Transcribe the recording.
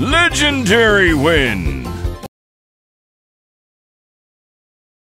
legendary win.